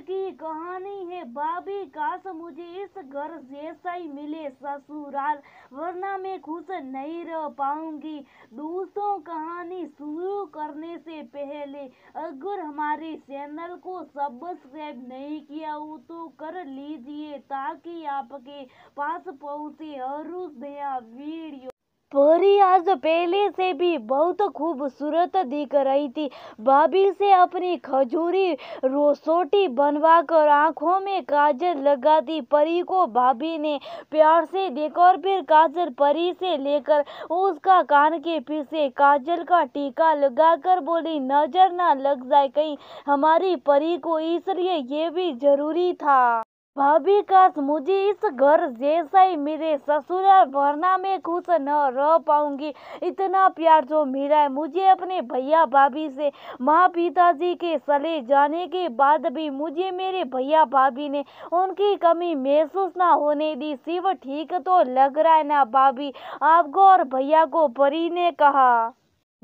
की कहानी है भाभी काश मुझे इस घर जैसा ही मिले ससुराल, वरना मैं खुश नहीं रह पाऊँगी। दोस्तों, कहानी शुरू करने से पहले, अगर हमारे चैनल को सब्सक्राइब नहीं किया हो तो कर लीजिए, ताकि आपके पास पहुँचे हर नया वीडियो। परी आज पहले से भी बहुत खूबसूरत दिख रही थी। भाभी से अपनी खजूरी रोसोटी बनवाकर आँखों में काजल लगाती परी को भाभी ने प्यार से देखा और फिर काजल परी से लेकर उसका कान के पीछे काजल का टीका लगाकर बोली, नज़र ना लग जाए कहीं, हमारी परी को इसलिए ये भी ज़रूरी था। भाभी काश मुझे इस घर जैसा ही मेरे ससुराल वरना मैं खुश न रह पाऊँगी। इतना प्यार जो मिला है, मुझे अपने भैया भाभी से, माँ पिताजी के चले जाने के बाद भी मुझे मेरे भैया भाभी ने उनकी कमी महसूस ना होने दी। सिर्फ़ ठीक तो लग रहा है ना भाभी? आपको और भैया को परी ने कहा।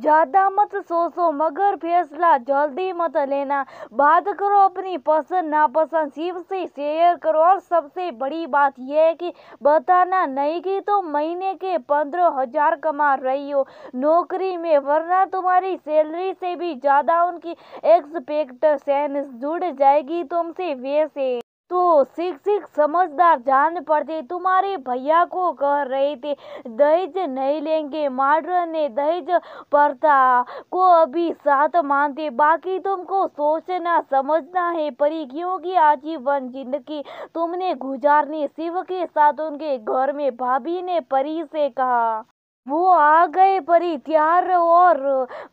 ज़्यादा मत सोचो, मगर फैसला जल्दी मत लेना। बात करो अपनी पसंद, नापसंद शिव से शेयर करो। और सबसे बड़ी बात यह है कि बताना नहीं कि तुम तो महीने के पंद्रह हज़ार कमा रही हो नौकरी में, वरना तुम्हारी सैलरी से भी ज़्यादा उनकी एक्सपेक्टेशन जुड़ जाएगी तुमसे, वैसे। तो शिक्षक समझदार जान पड़ते। तुम्हारे भैया को कह रहे थे, दहेज नहीं लेंगे माडर ने दहेज प्रथा को अभी साथ मानते। बाकी तुमको सोचना, समझना है परी क्योंकि आजीवन ज़िंदगी तुमने गुजारनी। शिव के साथ उनके घर में भाभी ने परी से कहा। वो आ गए परी त्यार और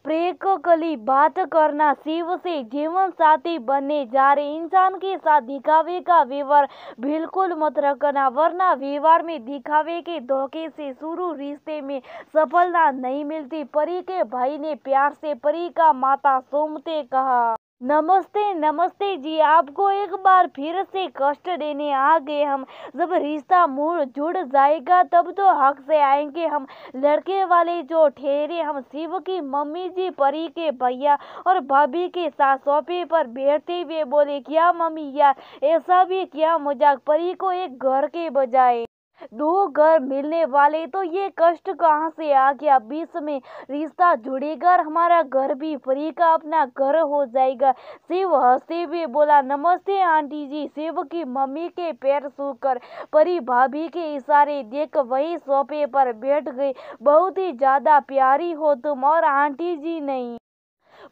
प्रेककली बात करना शिव से जीवन साथी बनने जा रहे। इंसान के साथ दिखावे का व्यवहार बिल्कुल मत रखना, वरना व्यवहार में दिखावे के धोखे से शुरू रिश्ते में सफलता नहीं मिलती। परी के भाई ने प्यार से परी का माता सोमते कहा। नमस्ते नमस्ते जी, आपको एक बार फिर से कष्ट देने आ गए हम जब रिश्ता मूड, जुड़ जाएगा, तब तो हक से आएँगे हम। लड़के वाले जो ठहरे हम, शिव की मम्मी जी परी के भैया और भाभी के साथ सोफे पर बैठते हुए बोले, क्या मम्मी यार, ऐसा भी क्या मज़ाक? परी को एक घर के बजाय दो घर मिलने वाले तो ये कष्ट कहाँ से आ गया? बीच में रिश्ता जुड़ेगा हमारा घर भी फ्री का अपना घर हो जाएगा। शिव हँसते हुए बोला, नमस्ते आंटी जी। शिव की मम्मी के पैर सूकर परी भाभी के इशारे देख वही सोफे पर बैठ गई। बहुत ही ज़्यादा प्यारी हो तुम और आंटी जी नहीं।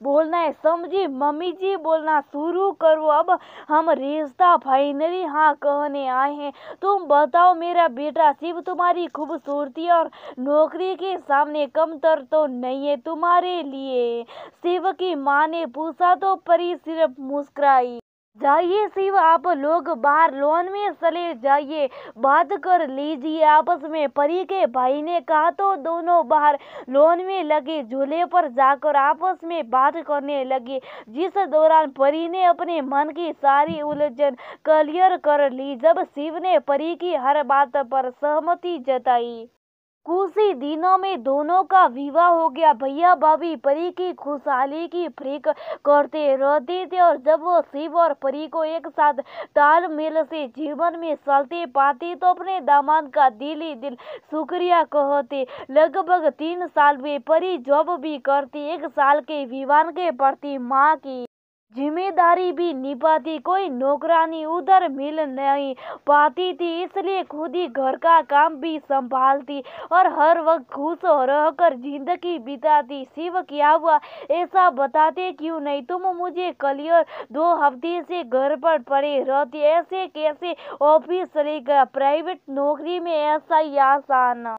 बोलना है, समझी? मम्मी जी, बोलना शुरू करो। अब हम रिश्ता फाइनली हाँ कहने आए हैं। तुम बताओ, मेरा बेटा शिव तुम्हारी खूबसूरती और नौकरी के सामने कमतर तो नहीं है तुम्हारे लिए। शिव की माँ ने पूछा तो परी सिर्फ़ मुस्कुराई। जाइए शिव, आप लोग बाहर लोन में चले जाइए। बात कर लीजिए आपस में। परी के भाई ने कहा तो दोनों बाहर लोन में लगे, झूले पर जाकर आपस में बात करने लगे। जिस दौरान परी ने अपने मन की सारी उलझन क्लियर कर ली, जब शिव ने परी की हर बात पर सहमति जताई। कुछ ही दिनों में दोनों का विवाह हो गया। भैया भाभी परी की खुशहाली की फ्रिक करते रहते थे और जब वो शिव और परी को एक साथ तालमेल से जीवन में चलते पाते तो अपने दामाद का दिल ही दिल शुक्रिया कहते। लगभग तीन साल में परी जॉब भी करती, एक साल के विवाह के प्रति माँ की ज़िम्मेदारी भी निभाती, कोई नौकरानी उधर मिल नहीं पाती थी, इसलिए खुद ही घर का काम भी संभालती और हर वक्त खुश रहकर ज़िंदगी बिताती। शिव क्या हुआ, ऐसा बताते क्यों नहीं? तुम मुझे कलियर दो हफ़्ते से घर पर पड़े रहती, ऐसे कैसे ऑफ़िस चलेगा? प्राइवेट नौकरी में ऐसा ही आसान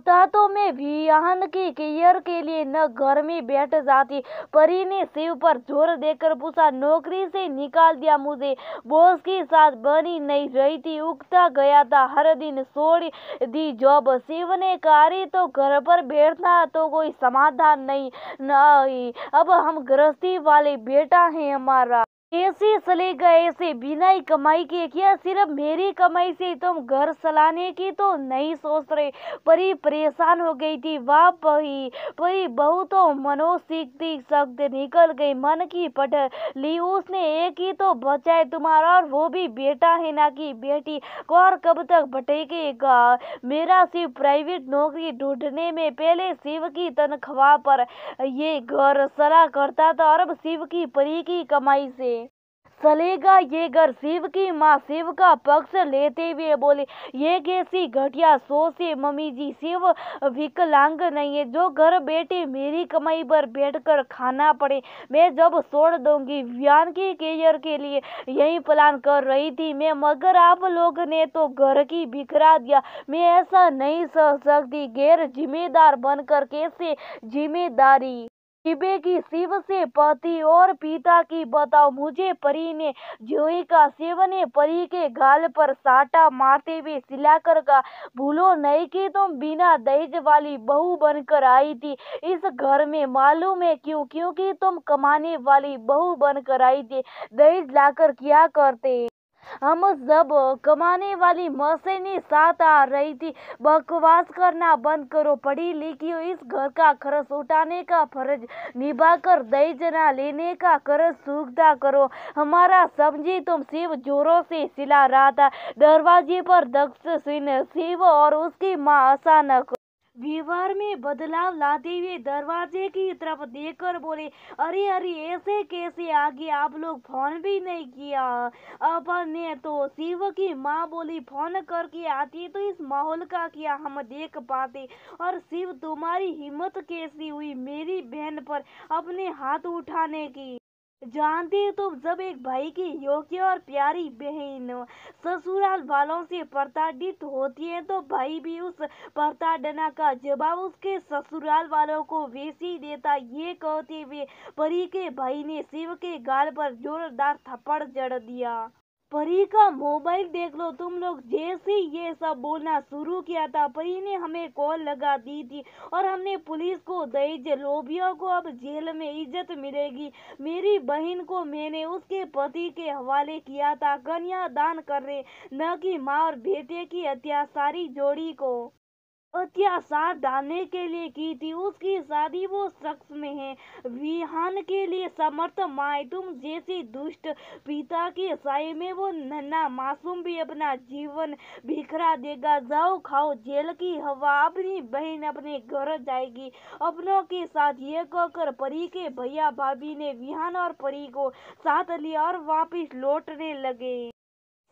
था तो मैं विहान की केयर के लिए न घर में बैठ जाती। परी ने शिव पर ज़ोर देकर पूछा, नौकरी से निकाल दिया मुझे, बॉस की साथ बनी नहीं रही थी, उगता गया था, हर दिन छोड़ दी जॉब। शिव ने कहा तो घर पर बैठना तो कोई समाधान नहीं नहीं। अब हम गृहस्थी वाले बेटा है हमारा। ऐसे चलेगा ऐसे बिना ही कमाई के क्या सिर्फ़ मेरी कमाई से तुम घर चलाने की तो नहीं सोच रहे। परी परेशान हो गई थी वाह परी परी बहु तो मनो सीखती शब्द निकल गई मन की पट ली उसने। एक ही तो बचा है तुम्हारा और वो भी बेटा है ना कि बेटी। और कब तक भटेकेगा मेरा शिव प्राइवेट नौकरी ढूँढने में पहले शिव की तनख्वाह पर ये घर सलाह करता था और अब शिव की परी की कमाई से। चलेगा ये घर। शिव की माँ शिव का पक्ष लेते हुए बोले, ये कैसी घटिया सोच है मम्मी जी। शिव विकलांग नहीं है। जो घर बैठे मेरी कमाई पर बैठकर खाना पड़े, मैं जब छोड़ दूँगी। व्यान की कैरियर के लिए यही प्लान कर रही थी मैं, मगर आप लोग ने तो घर की बिखरा दिया। मैं ऐसा नहीं सह सकती। गैर जिम्मेदार बनकर कैसे ज़िम्मेदारी शिवे की शिव से पति और पिता की बताओ। मुझे परी ने जोई का शिव ने परी के गाल पर साटा मारते हुए सिलाकर का भूलो नहीं कि तुम बिना दहेज वाली बहू बनकर आई थी। इस घर में मालूम है क्यों? क्योंकि तुम कमाने वाली बहू बनकर आई थी। दहेज लाकर क्या करते? हम जब कमाने वाली मशीनी साथ आ रही थी। बकवास करना बंद करो। पढ़ी लिखी हो इस घर का खर्च उठाने का फ़र्ज़ निभा कर निभाकर जना लेने का कर्ज सूखता करो। हमारा समझी तुम शिव जोरों से सिला रहा था। दरवाजे पर दक्ष सिंह शिव और उसकी माँ अचानक व्यवहार में बदलाव लाते हुए दरवाजे की तरफ़ देखकर बोले, अरे अरे, ऐसे कैसे? आगे आप लोग फ़ोन भी नहीं किया। अपन ने तो शिव की माँ बोली, फ़ोन करके आती तो इस माहौल का क्या हम देख पाते? और शिव, तुम्हारी हिम्मत कैसी हुई मेरी बहन पर अपने हाथ उठाने की? जानते हो तुम जब एक भाई की योग्य और प्यारी बहन ससुराल वालों से प्रताड़ित होती है तो भाई भी उस प्रताड़ना का जवाब उसके ससुराल वालों को वैसी देता। ये कहते हुए परी के भाई ने शिव के गाल पर जोरदार थप्पड़ जड़ दिया। परी का मोबाइल देख लो, तुम लोग जैसे ही ये सब बोलना शुरू किया था, परी ने हमें कॉल लगा दी थी और हमने पुलिस को दहेज लोबिया को अब जेल में इज़्ज़त मिलेगी। मेरी बहन को मैंने उसके पति के हवाले किया था कन्या दान कर रहे न कि माँ और बेटे की हत्या, सारी जोड़ी को। अत्याचार डालने के लिए की थी? उसकी शादी वो शख्स में है। विहान के लिए समर्थ माए तुम जैसी दुष्ट पिता के साय में वो नन्ना मासूम भी अपना जीवन बिखरा देगा। जाओ खाओ, जेल की हवा अपनी बहन अपने घर जाएगी। अपनों के साथ ये कहकर परी के भैया भाभी ने विहान और परी को साथ लिया और वापिस लौटने लगे।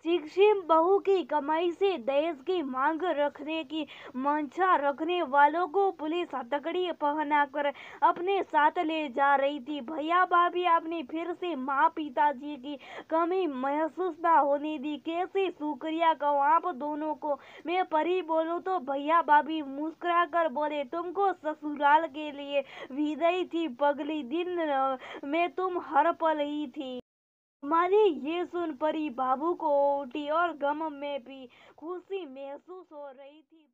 शिक्षित बहू की कमाई से दहेज की मांग रखने की मंशा रखने वालों को पुलिस हथकड़ी पहनाकर अपने साथ ले जा रही थी। भैया भाभी आपने फिर से माँ पिताजी की कमी महसूस ना होने दी। कैसे शुक्रिया कहूँ आप दोनों को? मैं परी बोलूँ तो भैया भाभी मुस्कुरा कर बोले, तुमको ससुराल के लिए विदाई थी, पगली दिन में तुम हर पल ही थी। हमारी ये सुन परी बाबू को उठी और गम में भी खुशी महसूस हो रही थी।